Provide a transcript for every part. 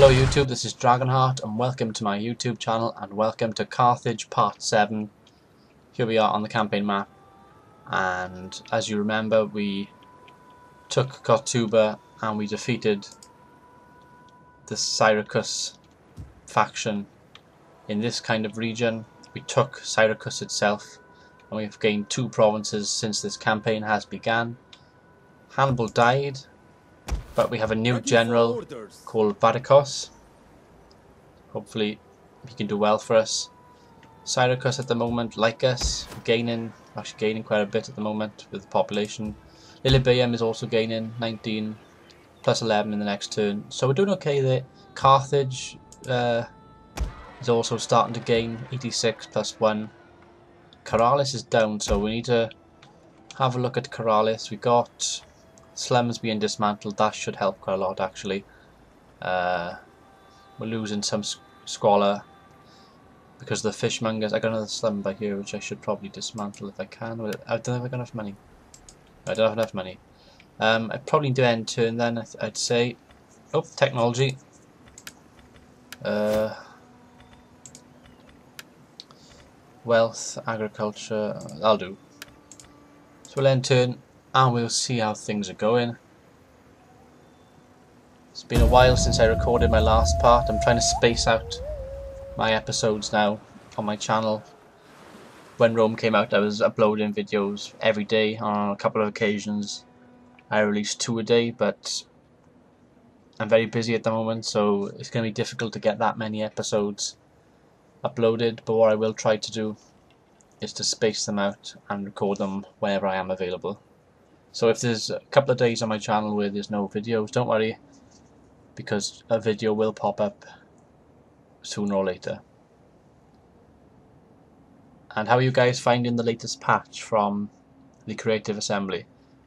Hello YouTube, this is Dragonheart and welcome to my YouTube channel and welcome to Carthage Part 7. Here we are on the campaign map and as you remember we took Corduba and we defeated the Syracuse faction in this kind of region. We took Syracuse itself and we've gained two provinces since this campaign has begun. Hannibal died but we have a new general called Vaticos. Hopefully he can do well for us. Syracuse at the moment, like us, gaining, actually gaining quite a bit at the moment with the population. Lilybaeum is also gaining 19 plus 11 in the next turn. So we're doing okay there. Carthage uh, is also starting to gain 86 plus 1. Karalis is down, so we need to have a look at Karalis. We got slums being dismantled, that should help quite a lot actually. Uh, we're losing some squalor because the fishmongers. I got another slum by here which I should probably dismantle if I can. I don't have enough money. I don't have enough money. Um, I'd probably do end turn then, I'd say. Oh, technology. Uh, wealth, agriculture, I'll do. So we'll end turn and we'll see how things are going. It's been a while since I recorded my last part. I'm trying to space out my episodes now on my channel. When Rome came out I was uploading videos every day on a couple of occasions. I released two a day but I'm very busy at the moment so it's going to be difficult to get that many episodes uploaded but what I will try to do is to space them out and record them whenever I am available. So if there's a couple of days on my channel where there's no videos, don't worry, because a video will pop up sooner or later. And how are you guys finding the latest patch from the Creative Assembly?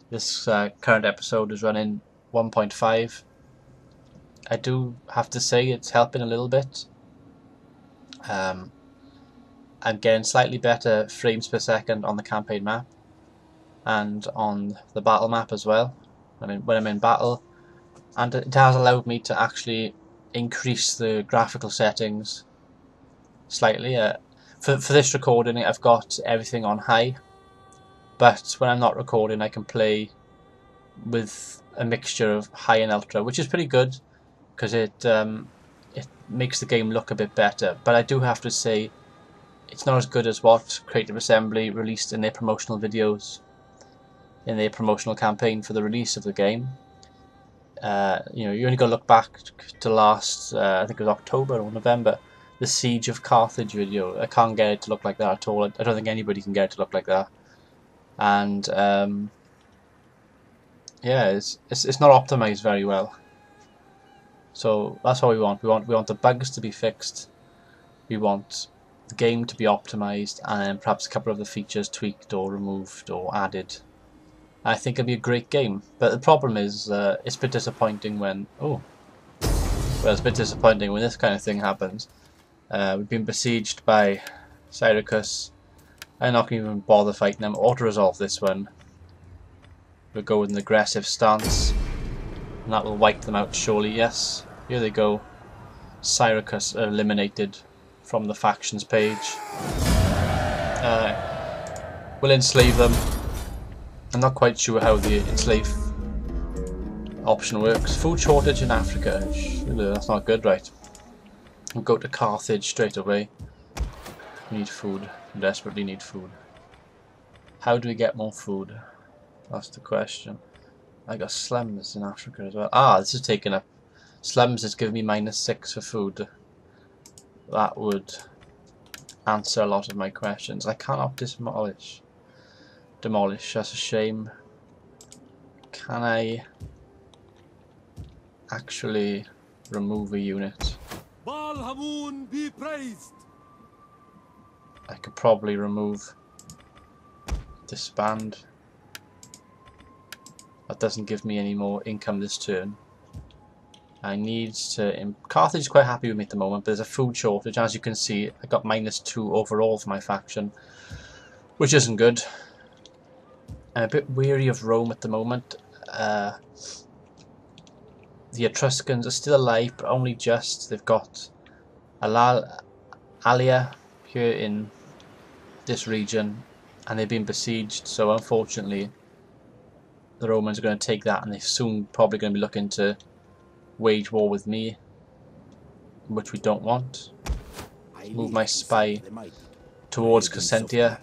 This uh, current episode is running 1.5. I do have to say it's helping a little bit. Um, I'm getting slightly better frames per second on the campaign map and on the battle map as well I, when I'm in battle and it has allowed me to actually increase the graphical settings slightly. Uh, for, for this recording I've got everything on high but when I'm not recording I can play with a mixture of high and ultra which is pretty good because it um, it makes the game look a bit better but I do have to say it's not as good as what Creative Assembly released in their promotional videos in their promotional campaign for the release of the game. Uh, you know, you only got to look back to last, uh, I think it was October or November, the Siege of Carthage video. I can't get it to look like that at all. I don't think anybody can get it to look like that. And um, yeah, it's, it's it's not optimized very well. So that's what we want. We want we want the bugs to be fixed. We want the game to be optimized, and perhaps a couple of the features tweaked or removed or added I think it'll be a great game. But the problem is, uh, it's a bit disappointing when... Oh. Well, it's a bit disappointing when this kind of thing happens. Uh, we've been besieged by Syracuse. I'm not even bother fighting them. Auto-resolve this one. We'll go with an aggressive stance. And that will wipe them out surely, yes. Here they go. Syracuse eliminated from the factions page. Uh, we'll enslave them. I'm not quite sure how the enslave option works. Food shortage in Africa. That's not good, right? We'll go to Carthage straight away. Need food. Desperately need food. How do we get more food? That's the question. I got slums in Africa as well. Ah, this is taking up. Slums is giving me minus six for food. That would answer a lot of my questions. I cannot demolish demolish. That's a shame. Can I actually remove a unit? Balhamun be praised. I could probably remove disband. That doesn't give me any more income this turn. I need to... Carthage is quite happy with me at the moment, but there's a food shortage. As you can see, I got minus two overall for my faction, which isn't good. I'm a bit weary of Rome at the moment. Uh, the Etruscans are still alive, but only just. They've got Alal Alia here in this region, and they've been besieged. So unfortunately, the Romans are going to take that, and they're soon probably going to be looking to wage war with me, which we don't want. Move my spy towards Consentia.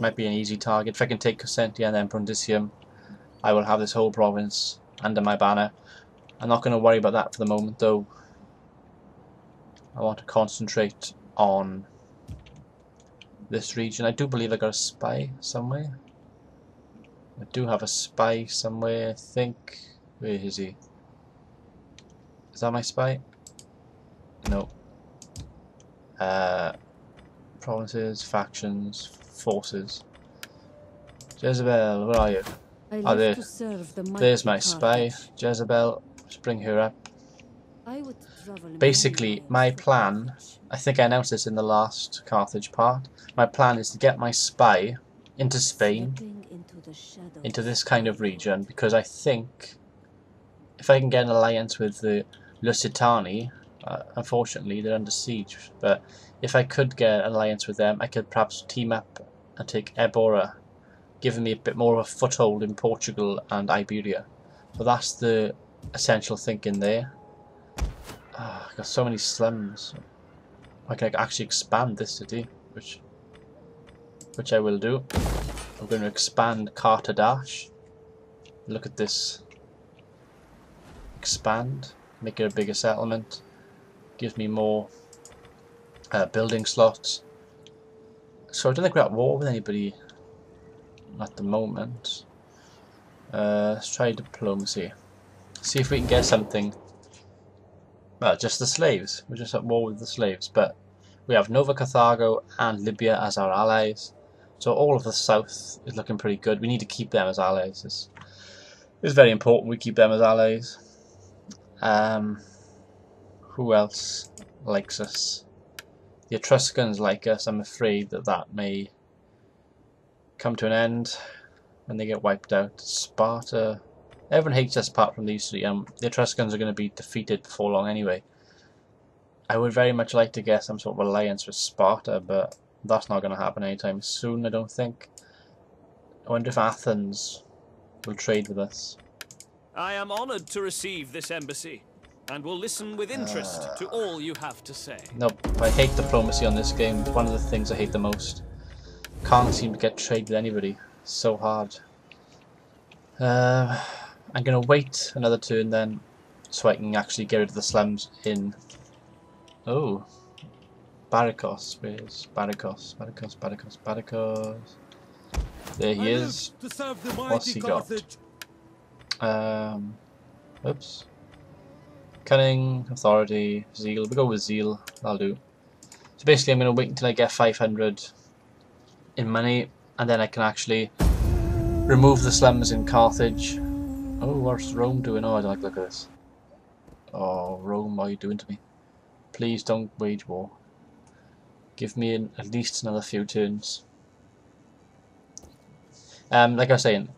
Might be an easy target. If I can take Consentia and then Brundisium, I will have this whole province under my banner. I'm not going to worry about that for the moment though. I want to concentrate on this region. I do believe I got a spy somewhere. I do have a spy somewhere, I think. Where is he? Is that my spy? No. Uh, provinces, factions, forces. Jezebel, where are you? Oh, there. There's my spy, Jezebel. Let's bring her up. Basically, my plan, I think I announced this in the last Carthage part, my plan is to get my spy into Spain, into this kind of region, because I think if I can get an alliance with the Lusitani, uh, unfortunately they're under siege, but if I could get an alliance with them, I could perhaps team up and take Ebora, giving me a bit more of a foothold in Portugal and Iberia. But that's the essential thinking there. Oh, I've got so many slums. I can actually expand this city, which which I will do. I'm going to expand Cartadash. Look at this. Expand, make it a bigger settlement. Gives me more uh, building slots. So I don't think we're at war with anybody at the moment. Uh, let's try diplomacy. See if we can get something. Well, just the slaves. We're just at war with the slaves, but we have Nova Carthago and Libya as our allies. So all of the south is looking pretty good. We need to keep them as allies. It's, it's very important we keep them as allies. Um, who else likes us? The Etruscans like us. I'm afraid that that may come to an end when they get wiped out. Sparta. Everyone hates us apart from these three. Um, the Etruscans are going to be defeated before long anyway. I would very much like to get some sort of alliance with Sparta, but that's not going to happen anytime soon, I don't think. I wonder if Athens will trade with us. I am honored to receive this embassy, and will listen with interest uh, to all you have to say. Nope, I hate diplomacy on this game. It's one of the things I hate the most. Can't seem to get trade with anybody. so hard. Uh, I'm going to wait another turn then, so I can actually get rid of the slums in... Oh, Barikos. Where's Barikos? Barikos, Barikos, Barikos. There he is. What's he got? Um, oops. Cunning, Authority, Zeal. We go with Zeal. That'll do. So basically I'm going to wait until I get 500 in money and then I can actually remove the slums in Carthage. Oh, what's Rome doing? Oh, I like look at this. Oh, Rome, what are you doing to me? Please don't wage war. Give me an, at least another few turns. Um, like I was saying,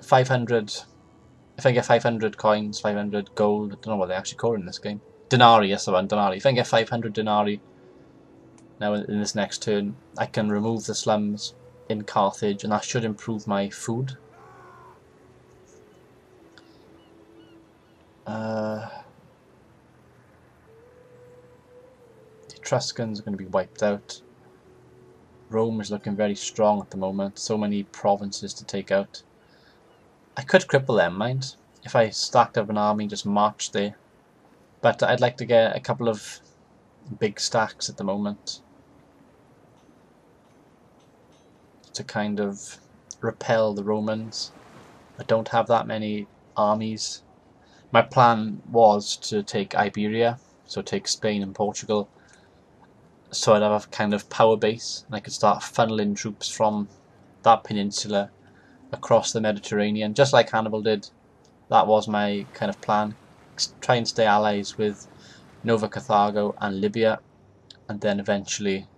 500, if I get 500 coins, 500 gold, I don't know what they actually call in this game. Denarii, yes the one, denarii. If I get 500 denarii now in, this next turn, I can remove the slums in Carthage and that should improve my food. Uh, Etruscans are going to be wiped out. Rome is looking very strong at the moment. So many provinces to take out. I could cripple them, mind. If I stacked up an army and just marched there. But I'd like to get a couple of big stacks at the moment. To kind of repel the Romans. I don't have that many armies. My plan was to take Iberia, so take Spain and Portugal, so I'd have a kind of power base and I could start funneling troops from that peninsula across the Mediterranean, just like Hannibal did. That was my kind of plan. Try and stay allies with Nova Carthago and Libya, and then eventually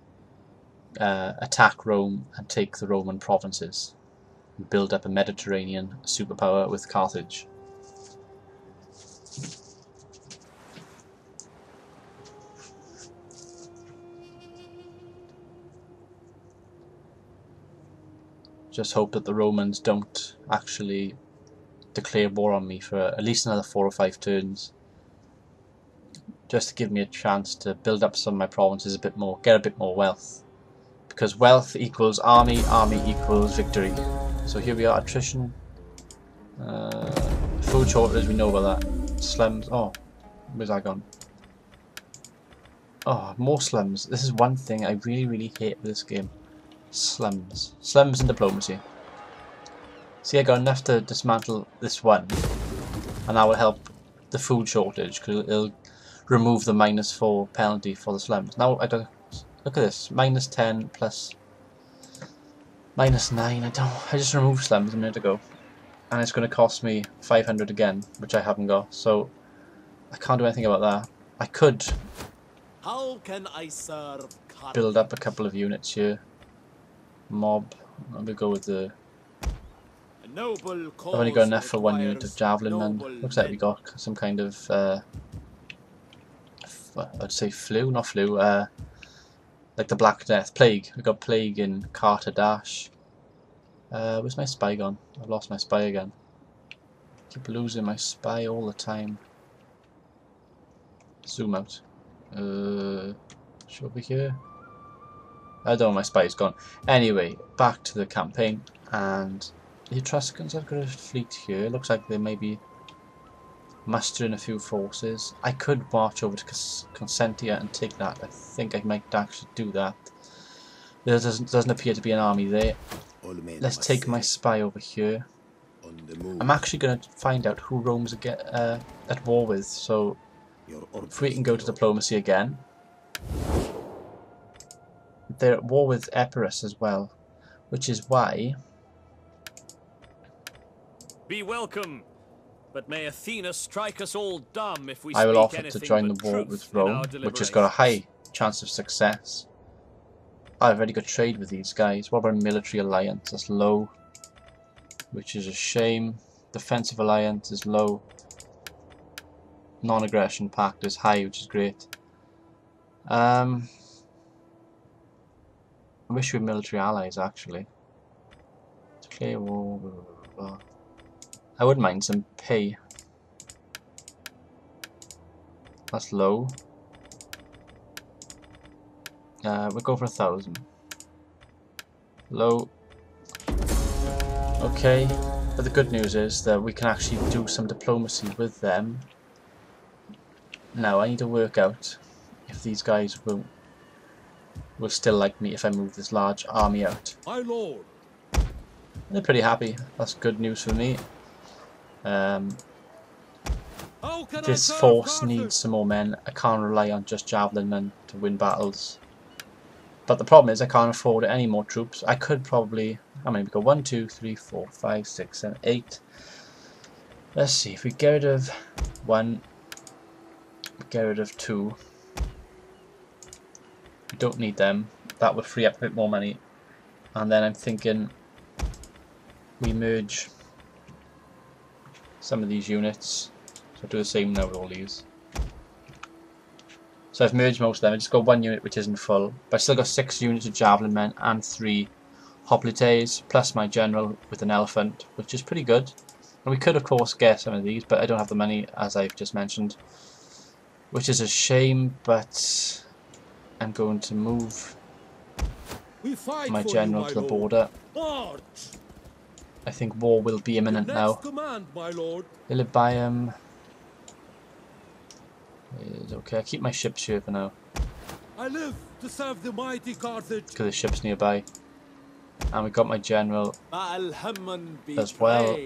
uh, attack Rome and take the Roman provinces. and build up a Mediterranean superpower with Carthage. Just hope that the Romans don't actually declare war on me for at least another four or five turns. Just to give me a chance to build up some of my provinces a bit more, get a bit more wealth. Because wealth equals army, army equals victory. So here we are, attrition. Uh, food shortage, we know about that. Slums, oh, where's that gone? Oh, more slums. This is one thing I really, really hate with this game. Slums. Slums and diplomacy. See, I got enough to dismantle this one, and that will help the food shortage because it'll remove the minus four penalty for the slums. Now I don't look at this minus ten plus minus nine. I don't. I just removed slums a minute ago, and it's going to cost me five hundred again, which I haven't got. So I can't do anything about that. I could How can I serve build up a couple of units here. Mob. Let me go with the. I've only got enough for one unit of javelin men. Looks like we got some kind of. Uh, f- I'd say flu, not flu. Uh, like the Black Death, plague. We got plague in Carter Dash. Uh, where's my spy gone? I've lost my spy again. Keep losing my spy all the time. Zoom out. Uh, should over here. I don't know, my spy's gone. Anyway, back to the campaign, and the Etruscans have got a fleet here. It Looks like they may be mustering a few forces. I could march over to Consentia and take that. I think I might actually do that. There doesn't, doesn't appear to be an army there. Let's take my spy over here. I'm actually going to find out who Rome's get, uh, at war with, so if we can go to diplomacy again. They're at war with Epirus as well, which is why Be welcome, but may Athena strike us all dumb if we I will offer to join the war with Rome, which has got a high chance of success. I've already got trade with these guys. What about military alliance? That's low, which is a shame. Defensive alliance is low. Non-aggression pact is high, which is great. Um, I wish we were military allies actually. Declare war. Blah, blah, blah. I wouldn't mind some pay. That's low. Uh, we'll go for a thousand. Low. Okay, but the good news is that we can actually do some diplomacy with them. Now I need to work out if these guys will will still like me if I move this large army out. My lord. They're pretty happy. That's good news for me. Um, this force needs some more men. I can't rely on just javelin men to win battles. But the problem is I can't afford any more troops. I could probably... I mean, we got 1, 2, 3, 4, 5, 6, 7, 8. Let's see, if we get rid of 1, get rid of 2, we don't need them. That would free up a bit more money. And then I'm thinking we merge some of these units. So do the same now with all these. So I've merged most of them. I just got one unit which isn't full. But I still got six units of javelin men and three hoplites, plus my general with an elephant, which is pretty good. And we could of course get some of these, but I don't have the money as I've just mentioned. Which is a shame, but I'm going to move my general you, to the my lord. border. I think war will be imminent now. command, my lord. Lilybaeum is okay. I keep my ships here for now I live to serve the mighty Carthage. because the ship's nearby. And we got my general. As well.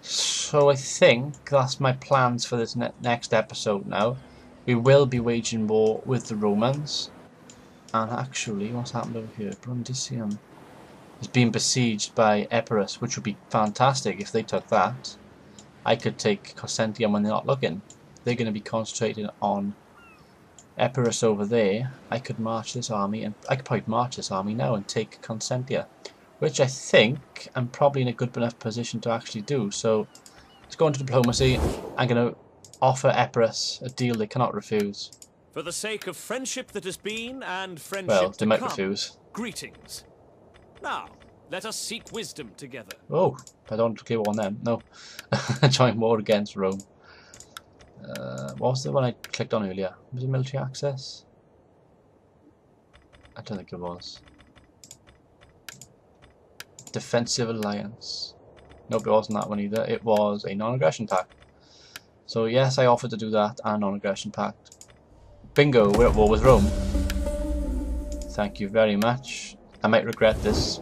So I think that's my plans for this ne- next episode now. We will be waging war with the Romans. And actually, what's happened over here? Brundisium is being besieged by Epirus, which would be fantastic if they took that. I could take Cosentium when they're not looking. They're going to be concentrating on Epirus over there. I could march this army, and I could probably march this army now and take Consentia. which I think I'm probably in a good enough position to actually do. So let's go into diplomacy. I'm going to offer Epirus a deal they cannot refuse. For the sake of friendship that has been and friendship Well, to they might come, refuse. greetings. Now, let us seek wisdom together. Oh, I don't want to declare war on them. No. Join war against Rome. Uh, what was the one I clicked on earlier? Was it military access? I don't think it was. Defensive alliance. Nope, it wasn't that one either. It was a non-aggression pact. So yes, I offered to do that and non-aggression pact. Bingo, we're at war with Rome. Thank you very much. I might regret this.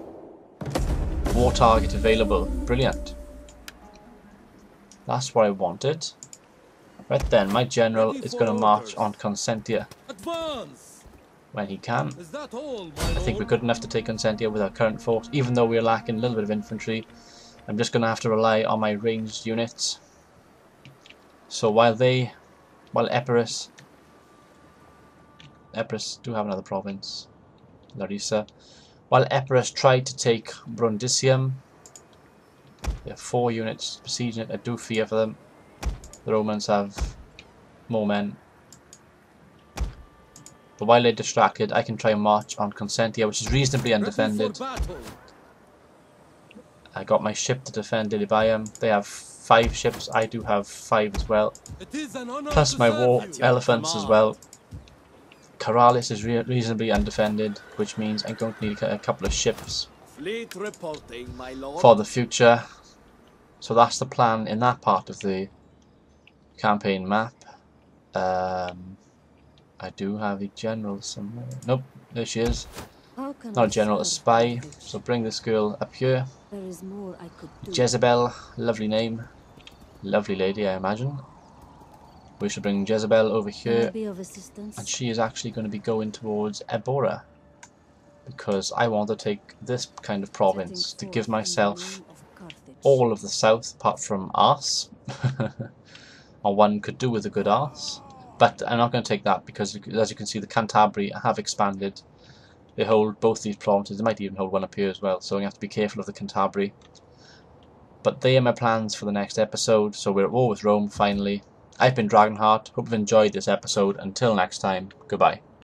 War target available. Brilliant. That's what I wanted. Right then, my general is going to march on Consentia Advance! when he can. I think we're good enough to take Consentia with our current force, even though we're lacking a little bit of infantry. I'm just going to have to rely on my ranged units. So while they, while Epirus, Epirus do have another province, Larissa. While Epirus tried to take Brundisium, they have four units besieging it. I do fear for them. The Romans have more men. But while they're distracted, I can try and march on Consentia, which is reasonably undefended. I got my ship to defend Lilybaeum. They have five ships. I do have five as well. It is an honor Plus my war elephants as well. Karalis is re reasonably undefended, which means I'm going to need a couple of ships Fleet reporting, my lord. for the future. So that's the plan in that part of the campaign map. Um, I do have a general somewhere. Nope, there she is. Not a general, a spy. So bring this girl up here. There is more I could do. Jezebel, lovely name. Lovely lady, I imagine. We should bring Jezebel over here. And she is actually going to be going towards Ebora. Because I want to take this kind of province to give forth in the myself all of the south apart from Ars. or one could do with a good Ars. But I'm not going to take that because as you can see the Cantabri have expanded. They hold both these provinces. They might even hold one up here as well. So we have to be careful of the Cantabri. But they are my plans for the next episode. So we're at war with Rome finally. I've been Dragonheart. Hope you've enjoyed this episode. Until next time, goodbye.